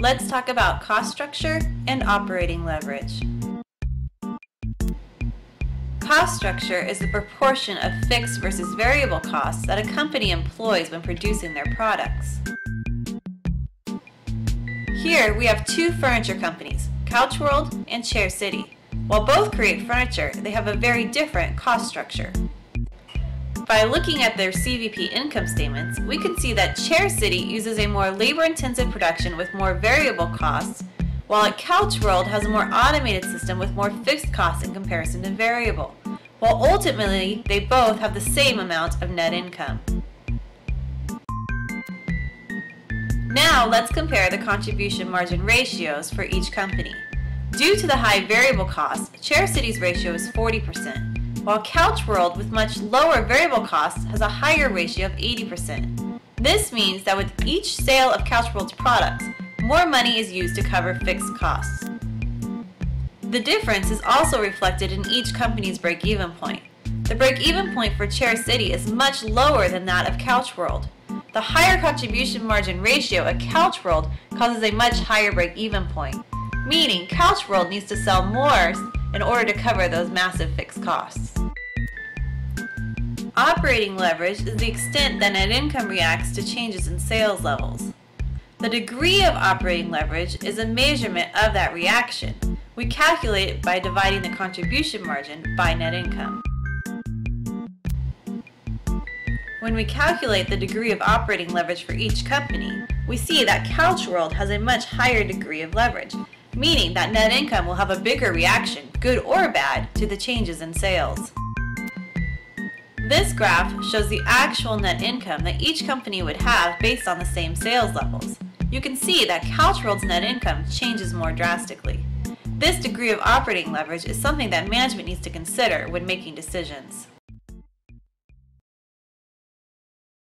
let's talk about cost structure and operating leverage. Cost structure is the proportion of fixed versus variable costs that a company employs when producing their products. Here we have two furniture companies, Couchworld and Chair City. While both create furniture, they have a very different cost structure. By looking at their CVP income statements, we can see that Chair City uses a more labor-intensive production with more variable costs, while Couchworld has a more automated system with more fixed costs in comparison to variable, while ultimately they both have the same amount of net income. Now let's compare the contribution margin ratios for each company. Due to the high variable costs, Chair City's ratio is 40%, while Couchworld with much lower variable costs has a higher ratio of 80%. This means that with each sale of Couchworld's products, more money is used to cover fixed costs. The difference is also reflected in each company's break-even point. The break-even point for Chair City is much lower than that of Couchworld. The higher contribution margin ratio at Couchworld causes a much higher break-even point, meaning Couchworld needs to sell more in order to cover those massive fixed costs. Operating leverage is the extent that net income reacts to changes in sales levels. The degree of operating leverage is a measurement of that reaction. We calculate it by dividing the contribution margin by net income. When we calculate the degree of operating leverage for each company, we see that Couchworld has a much higher degree of leverage, meaning that net income will have a bigger reaction, good or bad, to the changes in sales. This graph shows the actual net income that each company would have based on the same sales levels. You can see that Couchworld's net income changes more drastically. This degree of operating leverage is something that management needs to consider when making decisions.